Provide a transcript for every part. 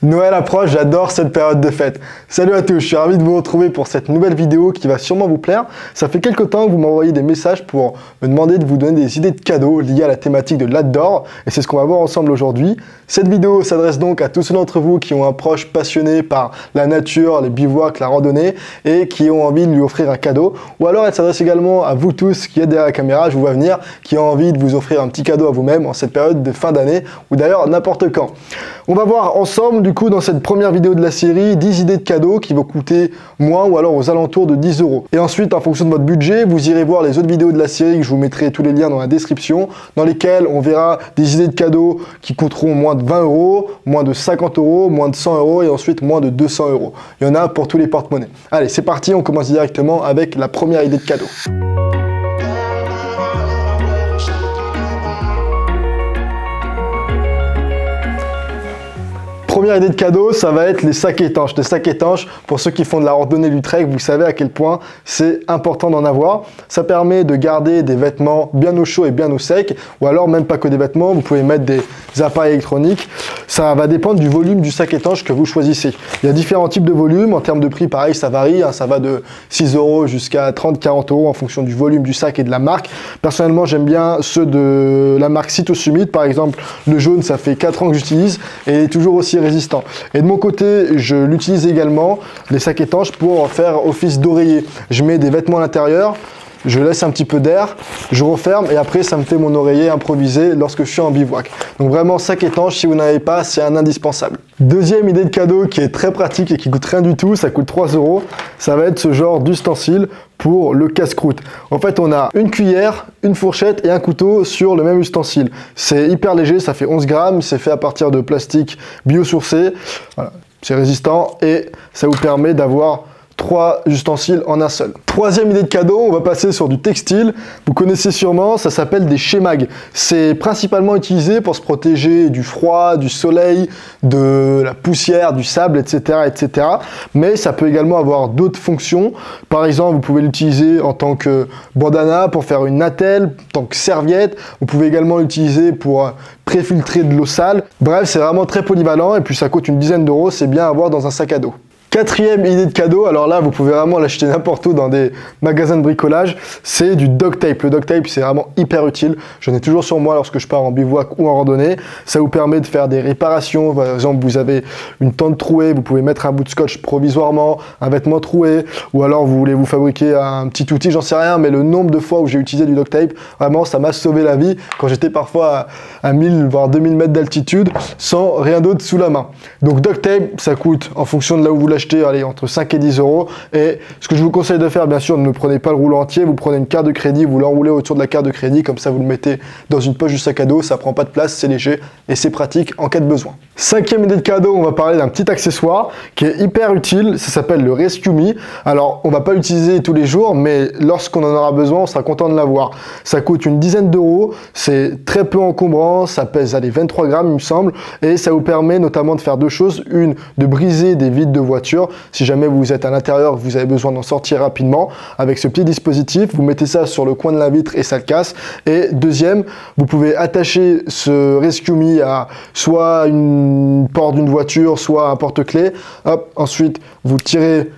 Noël approche, j'adore cette période de fête. Salut à tous, je suis ravi de vous retrouver pour cette nouvelle vidéo qui va sûrement vous plaire. Ça fait quelques temps que vous m'envoyez des messages pour me demander de vous donner des idées de cadeaux liées à la thématique de l'adore et c'est ce qu'on va voir ensemble aujourd'hui. Cette vidéo s'adresse donc à tous ceux d'entre vous qui ont un proche passionné par la nature, les bivouacs, la randonnée et qui ont envie de lui offrir un cadeau. Ou alors elle s'adresse également à vous tous qui êtes derrière la caméra, je vous vois venir, qui ont envie de vous offrir un petit cadeau à vous-même en cette période de fin d'année ou d'ailleurs n'importe quand. On va voir ensemble du coup dans cette première vidéo de la série 10 idées de cadeaux qui vont coûter moins ou alors aux alentours de 10 euros. Et ensuite en fonction de votre budget vous irez voir les autres vidéos de la série que je vous mettrai tous les liens dans la description dans lesquelles on verra des idées de cadeaux qui coûteront moins de 20 euros, moins de 50 euros, moins de 100 euros et ensuite moins de 200 euros. Il y en a pour tous les porte-monnaies. Allez c'est parti on commence directement avec la première idée de cadeau. Première idée de cadeau, ça va être les sacs étanches. Les sacs étanches, pour ceux qui font de la randonnée du trek, vous savez à quel point c'est important d'en avoir. Ça permet de garder des vêtements bien au chaud et bien au sec, ou alors même pas que des vêtements, vous pouvez mettre des appareils électroniques. Ça va dépendre du volume du sac étanche que vous choisissez. Il y a différents types de volumes. En termes de prix, pareil, ça varie. Hein. Ça va de 6 euros jusqu'à 30-40 euros en fonction du volume du sac et de la marque. Personnellement, j'aime bien ceux de la marque Cytosumite. Par exemple, le jaune, ça fait 4 ans que j'utilise et est toujours aussi Et de mon côté, je l'utilise également, les sacs étanches, pour faire office d'oreiller. Je mets des vêtements à l'intérieur, je laisse un petit peu d'air, je referme et après ça me fait mon oreiller improvisé lorsque je suis en bivouac. Donc vraiment sac étanche, si vous n'avez pas, c'est un indispensable. Deuxième idée de cadeau qui est très pratique et qui coûte rien du tout, ça coûte 3 euros, ça va être ce genre d'ustensile pour le casse-croûte. En fait, on a une cuillère, une fourchette et un couteau sur le même ustensile. C'est hyper léger, ça fait 11 grammes, c'est fait à partir de plastique biosourcé, c'est résistant et ça vous permet d'avoir trois ustensiles en un seul. Troisième idée de cadeau, on va passer sur du textile. Vous connaissez sûrement, ça s'appelle des schémags. C'est principalement utilisé pour se protéger du froid, du soleil, de la poussière, du sable, etc. etc. Mais ça peut également avoir d'autres fonctions. Par exemple, vous pouvez l'utiliser en tant que bandana pour faire une attelle, en tant que serviette. Vous pouvez également l'utiliser pour préfiltrer de l'eau sale. Bref, c'est vraiment très polyvalent et puis ça coûte une dizaine d'euros. C'est bien à avoir dans un sac à dos. Quatrième idée de cadeau, alors là vous pouvez vraiment l'acheter n'importe où dans des magasins de bricolage, c'est du duct tape. Le duct tape c'est vraiment hyper utile, j'en ai toujours sur moi lorsque je pars en bivouac ou en randonnée. Ça vous permet de faire des réparations, par exemple vous avez une tente trouée, vous pouvez mettre un bout de scotch provisoirement, un vêtement troué, ou alors vous voulez vous fabriquer un petit outil, j'en sais rien, mais le nombre de fois où j'ai utilisé du duct tape, vraiment ça m'a sauvé la vie quand j'étais parfois à, 1000 voire 2000 mètres d'altitude sans rien d'autre sous la main. Donc duct tape ça coûte en fonction de là où vous l'achetez allez, entre 5 et 10 euros. Et ce que je vous conseille de faire, bien sûr, ne prenez pas le rouleau entier, vous prenez une carte de crédit, vous l'enroulez autour de la carte de crédit, comme ça vous le mettez dans une poche du sac à dos, ça prend pas de place, c'est léger et c'est pratique en cas de besoin. Cinquième idée de cadeau, on va parler d'un petit accessoire qui est hyper utile, ça s'appelle le Rescue Me. Alors, on va pas l'utiliser tous les jours, mais lorsqu'on en aura besoin, on sera content de l'avoir. Ça coûte une dizaine d'euros, c'est très peu encombrant, ça pèse allez, 23 grammes, il me semble, et ça vous permet notamment de faire deux choses. Une, de briser des vides de voiture si jamais vous êtes à l'intérieur, vous avez besoin d'en sortir rapidement, avec ce petit dispositif, vous mettez ça sur le coin de la vitre et ça le casse. Et deuxième, vous pouvez attacher ce Rescue Me à soit une porte d'une voiture, soit un porte-clés. Hop, ensuite, vous tirez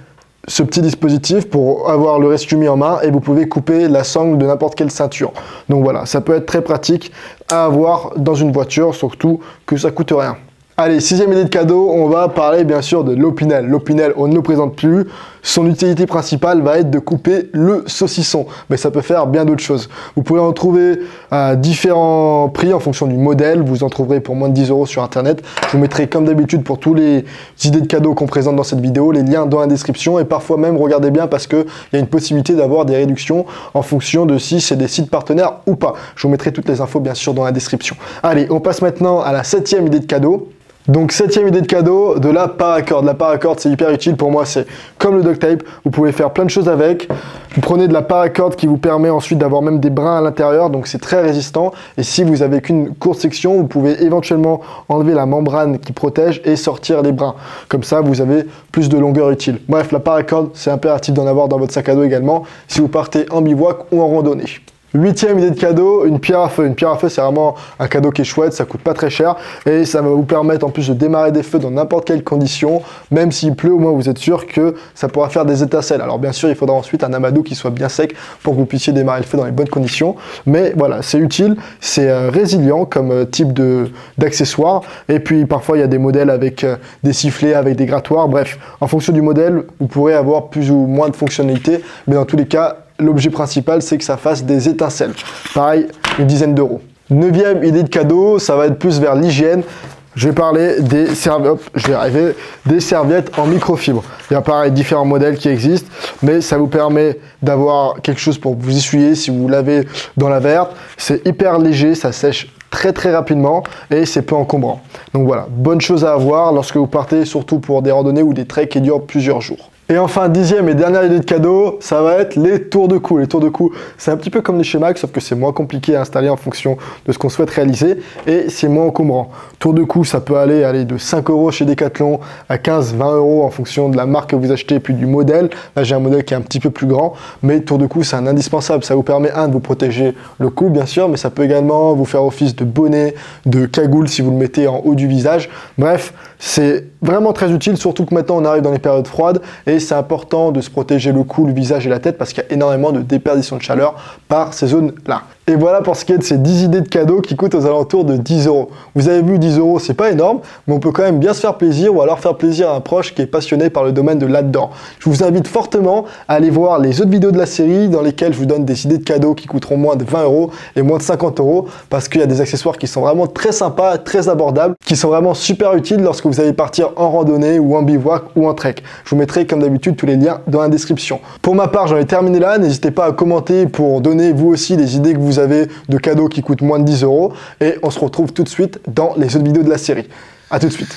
ce petit dispositif pour avoir le Rescue Me en main et vous pouvez couper la sangle de n'importe quelle ceinture. Donc voilà, ça peut être très pratique à avoir dans une voiture, surtout que ça coûte rien. Allez, sixième idée de cadeau, on va parler bien sûr de l'opinel. L'opinel, on ne le présente plus. Son utilité principale va être de couper le saucisson, mais ça peut faire bien d'autres choses. Vous pouvez en trouver à différents prix en fonction du modèle. Vous en trouverez pour moins de 10 euros sur internet. Je vous mettrai comme d'habitude pour tous les idées de cadeaux qu'on présente dans cette vidéo, les liens dans la description et parfois même regardez bien parce qu'il y a une possibilité d'avoir des réductions en fonction de si c'est des sites partenaires ou pas. Je vous mettrai toutes les infos bien sûr dans la description. Allez, on passe maintenant à la septième idée de cadeau. Donc septième idée de cadeau, de la paracorde. La paracorde c'est hyper utile pour moi, c'est comme le duct tape, vous pouvez faire plein de choses avec. Vous prenez de la paracorde qui vous permet ensuite d'avoir même des brins à l'intérieur, donc c'est très résistant. Et si vous avez qu'une courte section, vous pouvez éventuellement enlever la membrane qui protège et sortir les brins. Comme ça, vous avez plus de longueur utile. Bref, la paracorde, c'est impératif d'en avoir dans votre sac à dos également si vous partez en bivouac ou en randonnée. Huitième idée de cadeau, une pierre à feu. Une pierre à feu, c'est vraiment un cadeau qui est chouette, ça coûte pas très cher et ça va vous permettre en plus de démarrer des feux dans n'importe quelle condition. Même s'il pleut, au moins vous êtes sûr que ça pourra faire des étincelles. Alors bien sûr, il faudra ensuite un amadou qui soit bien sec pour que vous puissiez démarrer le feu dans les bonnes conditions. Mais voilà, c'est utile, c'est euh, résilient comme euh, type d'accessoire. Et puis parfois, il y a des modèles avec euh, des sifflets, avec des grattoirs. Bref, en fonction du modèle, vous pourrez avoir plus ou moins de fonctionnalités. Mais dans tous les cas, l'objet principal, c'est que ça fasse des étincelles. Pareil, une dizaine d'euros. Neuvième idée de cadeau, ça va être plus vers l'hygiène. Je vais parler des serviettes, je vais arriver, des serviettes en microfibre. Il y a pareil différents modèles qui existent, mais ça vous permet d'avoir quelque chose pour vous essuyer si vous lavez dans la verte. C'est hyper léger, ça sèche très très rapidement et c'est peu encombrant. Donc voilà, bonne chose à avoir lorsque vous partez, surtout pour des randonnées ou des treks qui durent plusieurs jours. Et enfin, dixième et dernière idée de cadeau, ça va être les tours de cou. Les tours de cou, c'est un petit peu comme les schémas, sauf que c'est moins compliqué à installer en fonction de ce qu'on souhaite réaliser et c'est moins encombrant. Tour de cou, ça peut aller, aller de 5 euros chez Decathlon à 15, 20 euros en fonction de la marque que vous achetez puis du modèle. Là, j'ai un modèle qui est un petit peu plus grand, mais tour de cou, c'est un indispensable. Ça vous permet, un, de vous protéger le cou, bien sûr, mais ça peut également vous faire office de bonnet, de cagoule si vous le mettez en haut du visage. Bref, c'est vraiment très utile, surtout que maintenant on arrive dans les périodes froides et c'est important de se protéger le cou, le visage et la tête parce qu'il y a énormément de déperdition de chaleur par ces zones-là. Et voilà pour ce qui est de ces 10 idées de cadeaux qui coûtent aux alentours de 10 euros. Vous avez vu 10 euros, c'est pas énorme, mais on peut quand même bien se faire plaisir ou alors faire plaisir à un proche qui est passionné par le domaine de là-dedans. Je vous invite fortement à aller voir les autres vidéos de la série dans lesquelles je vous donne des idées de cadeaux qui coûteront moins de 20 euros et moins de 50 euros parce qu'il y a des accessoires qui sont vraiment très sympas, très abordables, qui sont vraiment super utiles lorsque vous allez partir en randonnée ou en bivouac ou en trek. Je vous mettrai comme d'habitude tous les liens dans la description. Pour ma part, j'en ai terminé là. N'hésitez pas à commenter pour donner vous aussi les idées que vous avez de cadeaux qui coûtent moins de 10 euros. Et on se retrouve tout de suite dans les autres vidéos de la série. A tout de suite.